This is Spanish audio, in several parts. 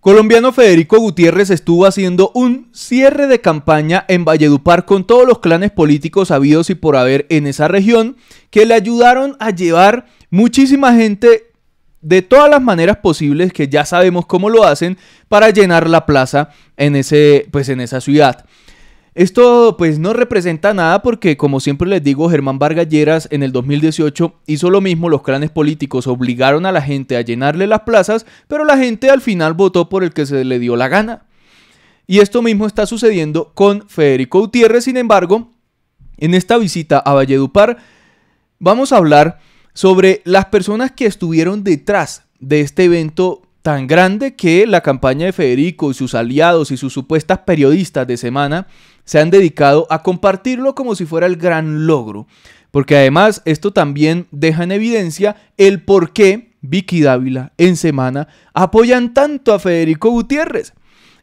Colombiano Federico Gutiérrez estuvo haciendo un cierre de campaña en Valledupar con todos los clanes políticos habidos y por haber en esa región que le ayudaron a llevar muchísima gente de todas las maneras posibles que ya sabemos cómo lo hacen para llenar la plaza en ese pues en esa ciudad. Esto pues no representa nada porque como siempre les digo, Germán Vargas Lleras en el 2018 hizo lo mismo, los clanes políticos obligaron a la gente a llenarle las plazas, pero la gente al final votó por el que se le dio la gana. Y esto mismo está sucediendo con Federico Gutiérrez, sin embargo, en esta visita a Valledupar vamos a hablar sobre las personas que estuvieron detrás de este evento tan grande que la campaña de Federico y sus aliados y sus supuestas periodistas de semana se han dedicado a compartirlo como si fuera el gran logro. Porque además esto también deja en evidencia el por qué Vicky Dávila en semana apoyan tanto a Federico Gutiérrez.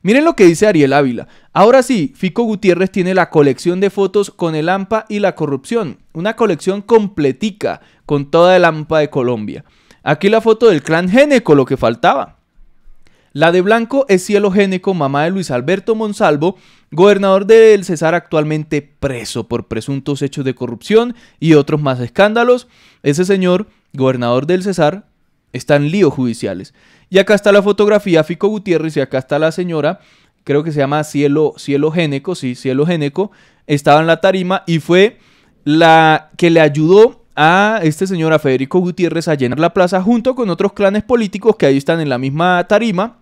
Miren lo que dice Ariel Ávila. Ahora sí, Fico Gutiérrez tiene la colección de fotos con el AMPA y la corrupción. Una colección completica con toda el AMPA de Colombia. Aquí la foto del clan Géneco, lo que faltaba. La de blanco es Cielo Géneco, mamá de Luis Alberto Monsalvo, gobernador del Cesar actualmente preso por presuntos hechos de corrupción y otros más escándalos. Ese señor, gobernador del Cesar, está en líos judiciales. Y acá está la fotografía Fico Gutiérrez y acá está la señora, creo que se llama Cielo, Cielo sí, Cielo Géneco, estaba en la tarima y fue la que le ayudó a este señor, a Federico Gutiérrez, a llenar la plaza junto con otros clanes políticos que ahí están en la misma tarima.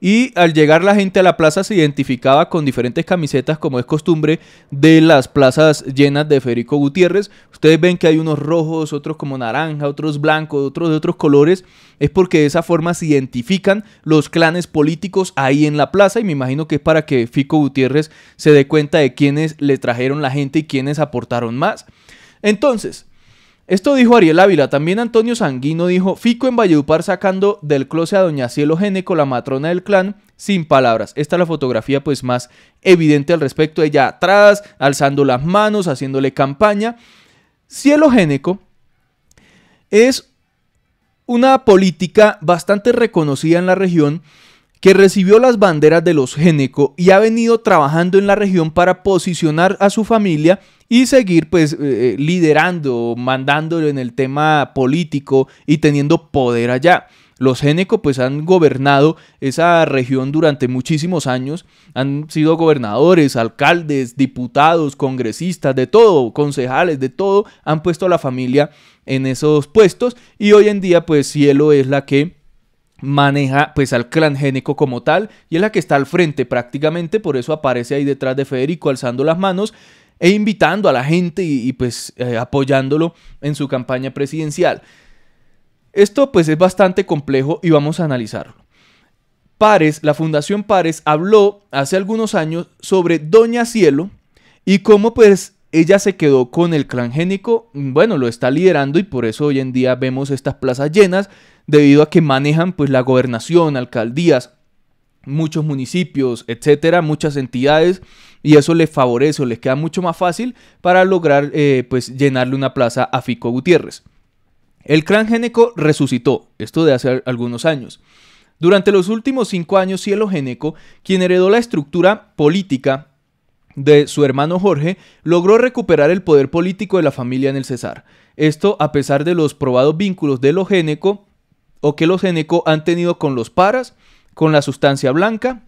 Y al llegar la gente a la plaza se identificaba con diferentes camisetas, como es costumbre de las plazas llenas de Federico Gutiérrez. Ustedes ven que hay unos rojos, otros como naranja, otros blancos, otros de otros colores. Es porque de esa forma se identifican los clanes políticos ahí en la plaza. Y me imagino que es para que Fico Gutiérrez se dé cuenta de quiénes le trajeron la gente y quiénes aportaron más. Entonces, esto dijo Ariel Ávila. También Antonio Sanguino dijo: Fico en Valledupar sacando del closet a Doña Cielo Géneco, la matrona del clan, sin palabras. Esta es la fotografía pues más evidente al respecto. Ella atrás, alzando las manos, haciéndole campaña. Cielo Géneco es una política bastante reconocida en la región que recibió las banderas de los Géneco y ha venido trabajando en la región para posicionar a su familia y seguir pues eh, eh, liderando, mandándolo en el tema político y teniendo poder allá. Los Géneco pues han gobernado esa región durante muchísimos años, han sido gobernadores, alcaldes, diputados, congresistas, de todo, concejales, de todo, han puesto a la familia en esos puestos y hoy en día pues Cielo es la que maneja pues al clan génico como tal y es la que está al frente prácticamente, por eso aparece ahí detrás de Federico alzando las manos e invitando a la gente y, pues eh, apoyándolo en su campaña presidencial. Esto pues es bastante complejo y vamos a analizarlo. Pares, la Fundación Pares habló hace algunos años sobre Doña Cielo y cómo pues ella se quedó con el clan génico, bueno, lo está liderando y por eso hoy en día vemos estas plazas llenas debido a que manejan pues la gobernación, alcaldías, muchos municipios, etcétera, muchas entidades y eso les favorece o les queda mucho más fácil para lograr eh, pues llenarle una plaza a Fico Gutiérrez. El clan Géneco resucitó, esto de hace algunos años. Durante los últimos cinco años, Cielo Géneco, quien heredó la estructura política de su hermano Jorge, logró recuperar el poder político de la familia en el Cesar. Esto a pesar de los probados vínculos de los Géneco o que los Géneco han tenido con los paras, con la sustancia blanca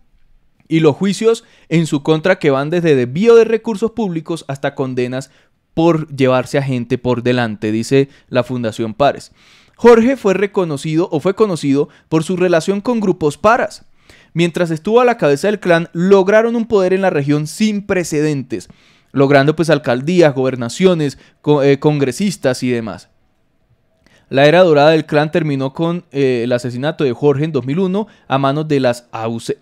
y los juicios en su contra que van desde desvío de recursos públicos hasta condenas por llevarse a gente por delante, dice la Fundación Pares. Jorge fue reconocido o fue conocido por su relación con grupos paras. Mientras estuvo a la cabeza del clan, lograron un poder en la región sin precedentes, logrando pues alcaldías, gobernaciones, eh, congresistas y demás. La era dorada del clan terminó con eh, el asesinato de Jorge en 2001 a manos de las AUC.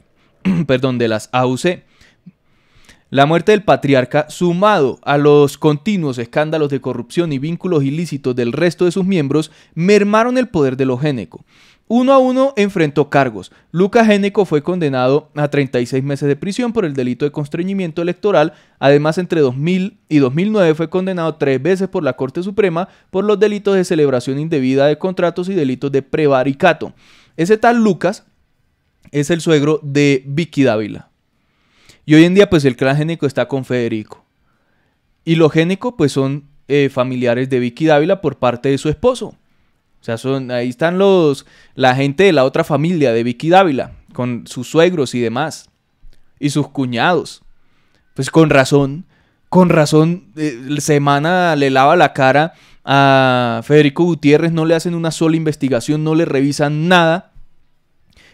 perdón, de las AUC. La muerte del patriarca, sumado a los continuos escándalos de corrupción y vínculos ilícitos del resto de sus miembros, mermaron el poder de los Géneco. Uno a uno enfrentó cargos. Lucas Géneco fue condenado a 36 meses de prisión por el delito de constreñimiento electoral. Además, entre 2000 y 2009 fue condenado tres veces por la Corte Suprema por los delitos de celebración indebida de contratos y delitos de prevaricato. Ese tal Lucas es el suegro de Vicky Dávila. Y hoy en día pues el clan génico está con Federico. Y los génicos pues son eh, familiares de Vicky Dávila por parte de su esposo. O sea, son, ahí están los, la gente de la otra familia de Vicky Dávila, con sus suegros y demás. Y sus cuñados. Pues con razón, con razón, eh, semana le lava la cara a Federico Gutiérrez, no le hacen una sola investigación, no le revisan nada.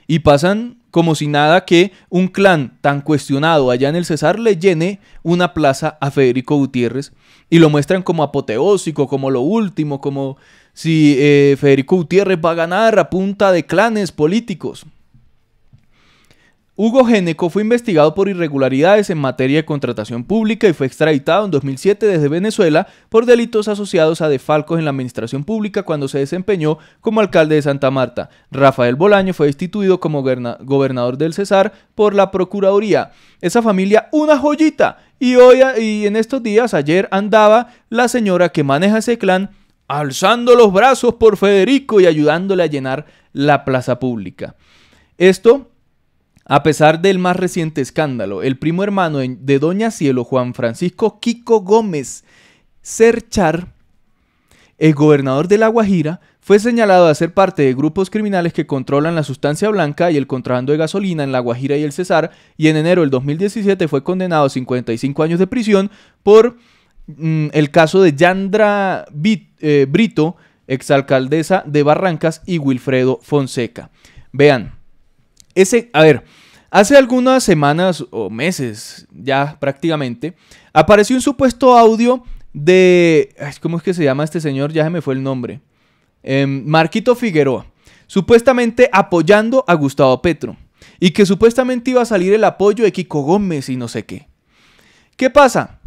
Y pasan como si nada que un clan tan cuestionado allá en el Cesar le llene una plaza a Federico Gutiérrez y lo muestran como apoteósico, como lo último, como si eh, Federico Gutiérrez va a ganar a punta de clanes políticos. Hugo Geneco fue investigado por irregularidades en materia de contratación pública y fue extraditado en 2007 desde Venezuela por delitos asociados a defalcos en la administración pública cuando se desempeñó como alcalde de Santa Marta. Rafael Bolaño fue destituido como gobernador del Cesar por la Procuraduría. Esa familia, una joyita. Y hoy y en estos días, ayer andaba la señora que maneja ese clan alzando los brazos por Federico y ayudándole a llenar la plaza pública. Esto a pesar del más reciente escándalo, el primo hermano de Doña Cielo, Juan Francisco Kiko Gómez Serchar, el gobernador de La Guajira, fue señalado de ser parte de grupos criminales que controlan la sustancia blanca y el contrabando de gasolina en La Guajira y el Cesar, y en enero del 2017 fue condenado a 55 años de prisión por mm, el caso de Yandra eh, Brito, exalcaldesa de Barrancas, y Wilfredo Fonseca. Vean, ese, a ver, hace algunas semanas o meses ya prácticamente, apareció un supuesto audio de, ¿cómo es que se llama este señor? Ya se me fue el nombre. Em, Marquito Figueroa, supuestamente apoyando a Gustavo Petro. Y que supuestamente iba a salir el apoyo de Kiko Gómez y no sé qué. ¿Qué pasa?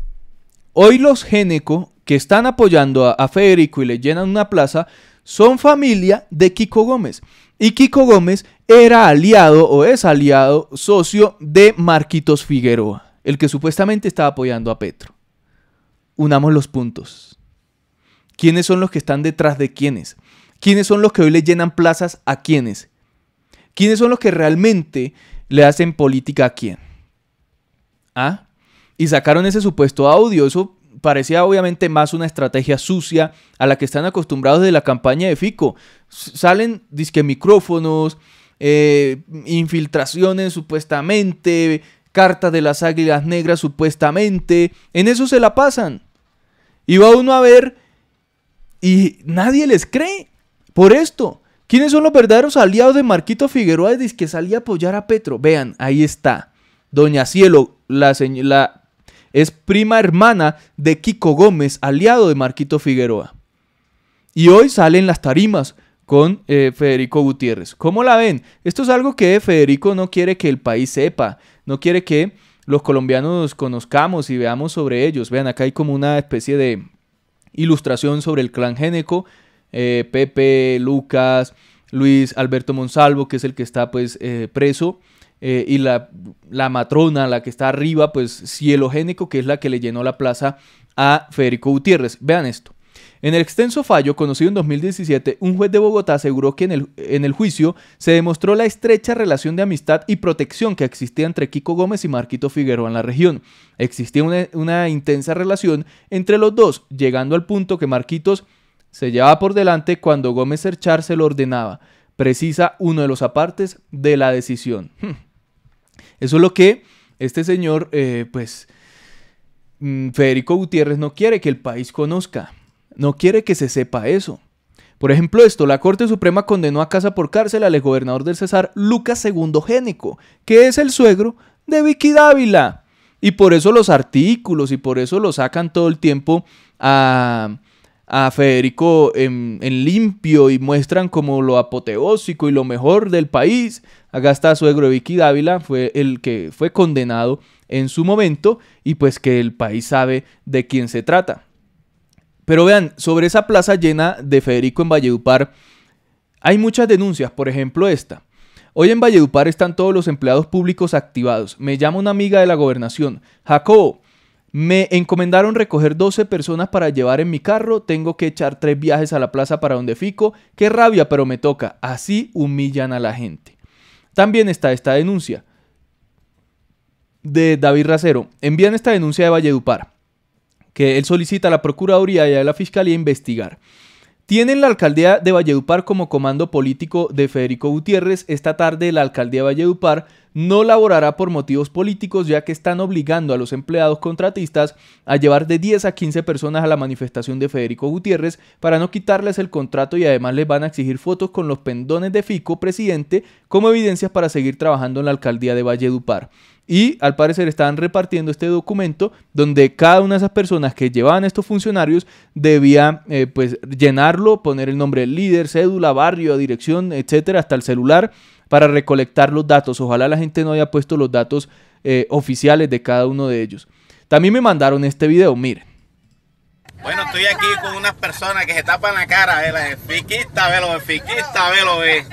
Hoy los Géneco que están apoyando a, a Federico y le llenan una plaza son familia de Kiko Gómez. Y Kiko Gómez era aliado o es aliado, socio de Marquitos Figueroa, el que supuestamente estaba apoyando a Petro. Unamos los puntos. ¿Quiénes son los que están detrás de quiénes? ¿Quiénes son los que hoy le llenan plazas a quiénes? ¿Quiénes son los que realmente le hacen política a quién? ¿Ah? Y sacaron ese supuesto audio. Eso parecía obviamente más una estrategia sucia a la que están acostumbrados de la campaña de Fico. Salen disque micrófonos, eh, infiltraciones supuestamente, cartas de las águilas negras supuestamente. En eso se la pasan. Y va uno a ver y nadie les cree por esto. ¿Quiénes son los verdaderos aliados de Marquito Figueroa desde que salía a apoyar a Petro? Vean, ahí está. Doña Cielo, la, la es prima hermana de Kiko Gómez, aliado de Marquito Figueroa. Y hoy salen las tarimas con eh, Federico Gutiérrez. ¿Cómo la ven? Esto es algo que Federico no quiere que el país sepa, no quiere que los colombianos conozcamos y veamos sobre ellos. Vean, acá hay como una especie de ilustración sobre el clan Géneco, eh, Pepe, Lucas, Luis Alberto Monsalvo, que es el que está pues eh, preso, eh, y la, matrona, la que está arriba, pues Cielo Génico, que es la que le llenó la plaza a Federico Gutiérrez. Vean esto. En el extenso fallo, conocido en 2017, un juez de Bogotá aseguró que en el, juicio se demostró la estrecha relación de amistad y protección que existía entre Kiko Gómez y Marquito Figueroa en la región. Existía una, intensa relación entre los dos, llegando al punto que Marquitos se llevaba por delante cuando Gómez Serchar se lo ordenaba. Precisa uno de los apartes de la decisión. Eso es lo que este señor, eh, pues, mm, Federico Gutiérrez no quiere que el país conozca, no quiere que se sepa eso. Por ejemplo, esto, la Corte Suprema condenó a casa por cárcel al gobernador del Cesar, Lucas II Génico, que es el suegro de Vicky Dávila. Y por eso los artículos y por eso lo sacan todo el tiempo a, a Federico en, limpio y muestran como lo apoteósico y lo mejor del país. Acá está suegro Vicky Dávila, fue el que fue condenado en su momento y pues que el país sabe de quién se trata. Pero vean, sobre esa plaza llena de Federico en Valledupar hay muchas denuncias, por ejemplo esta. Hoy en Valledupar están todos los empleados públicos activados. Me llama una amiga de la gobernación. Jacobo, me encomendaron recoger 12 personas para llevar en mi carro. Tengo que echar tres viajes a la plaza para donde fico. Qué rabia, pero me toca. Así humillan a la gente. También está esta denuncia de David Racero. Envían esta denuncia de Valledupar, que él solicita a la Procuraduría y a la Fiscalía investigar. Tienen la alcaldía de Valledupar como comando político de Federico Gutiérrez. Esta tarde la alcaldía de Valledupar no laborará por motivos políticos ya que están obligando a los empleados contratistas a llevar de 10 a 15 personas a la manifestación de Federico Gutiérrez para no quitarles el contrato y además les van a exigir fotos con los pendones de Fico presidente como evidencias para seguir trabajando en la alcaldía de Valledupar. Y al parecer estaban repartiendo este documento donde cada una de esas personas que llevaban estos funcionarios debía eh, pues llenarlo, poner el nombre del líder, cédula, barrio, dirección, etcétera, hasta el celular para recolectar los datos. Ojalá la gente no haya puesto los datos eh, oficiales de cada uno de ellos. También me mandaron este video, miren. Bueno, estoy aquí con unas personas que se tapan la cara, ¿eh? fiquista, velo, fiquista, velo, eh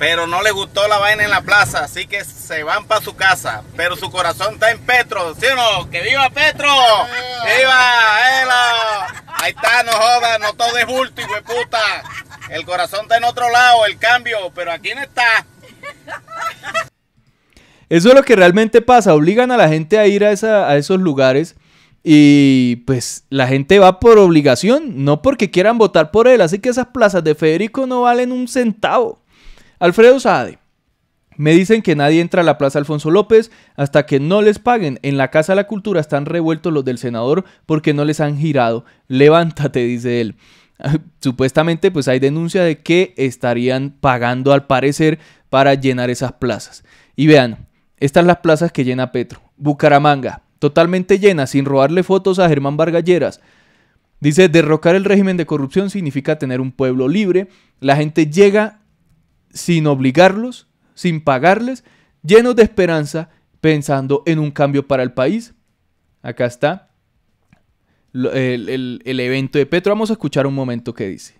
pero no le gustó la vaina en la plaza, así que se van para su casa. Pero su corazón está en Petro, ¿sí o no? ¡Que viva Petro! ¡Viva! ¡Elo! Ahí está, no jodas, no todo es bulto, hijo puta. El corazón está en otro lado, el cambio, pero aquí no está. Eso es lo que realmente pasa, obligan a la gente a ir a, a esos lugares y pues la gente va por obligación, no porque quieran votar por él. Así que esas plazas de Federico no valen un centavo. Alfredo Saade. Me dicen que nadie entra a la Plaza Alfonso López hasta que no les paguen. En la Casa de la Cultura están revueltos los del senador porque no les han girado. Levántate, dice él. Supuestamente pues hay denuncia de que estarían pagando al parecer para llenar esas plazas. Y vean, estas son las plazas que llena Petro. Bucaramanga, totalmente llena, sin robarle fotos a Germán Vargalleras. Dice, derrocar el régimen de corrupción significa tener un pueblo libre. La gente llega sin obligarlos, sin pagarles, llenos de esperanza, pensando en un cambio para el país. Acá está el, evento de Petro. Vamos a escuchar un momento que dice.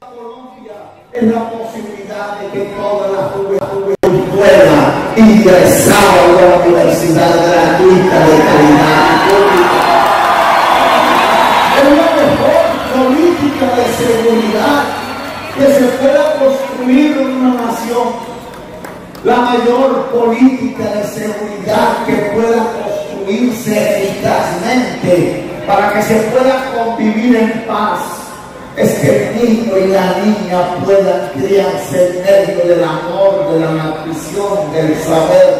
Es la posibilidad de que toda la juventud pueda ingresar a la universidad que la niña puedan criarse en medio del amor, de la nutrición, del saber.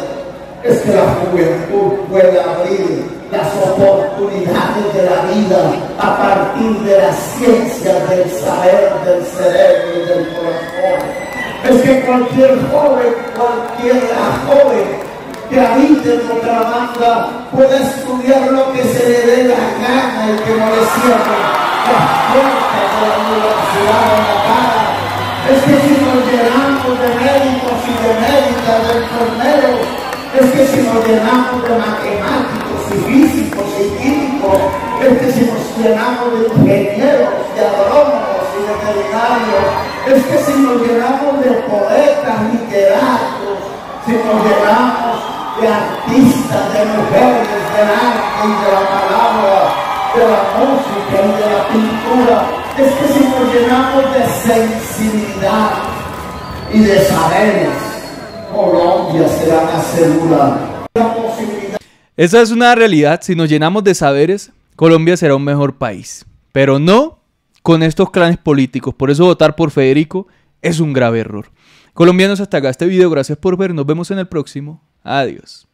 Es que la juventud pueda abrir las oportunidades de la vida a partir de la ciencia del saber del cerebro y del corazón. Es que cualquier joven, cualquier joven que habite en otra banda pueda estudiar lo que se le dé la gana y que no le cierren las puertas de la universidad médicas, de enfermeros, es que si nos llenamos de matemáticos, y físicos y químicos, es que si nos llenamos de ingenieros, de agrónomos y veterinarios, es que si nos llenamos de poetas, literatos, si nos llenamos de artistas, de mujeres, del arte y de la palabra, de la música y de la pintura, es que si nos llenamos de sensibilidad y de saberes, Colombia será posibilidad esa es una realidad. Si nos llenamos de saberes, Colombia será un mejor país. Pero no con estos clanes políticos. Por eso votar por Federico es un grave error. Colombianos, hasta acá este video. Gracias por ver. Nos vemos en el próximo. Adiós.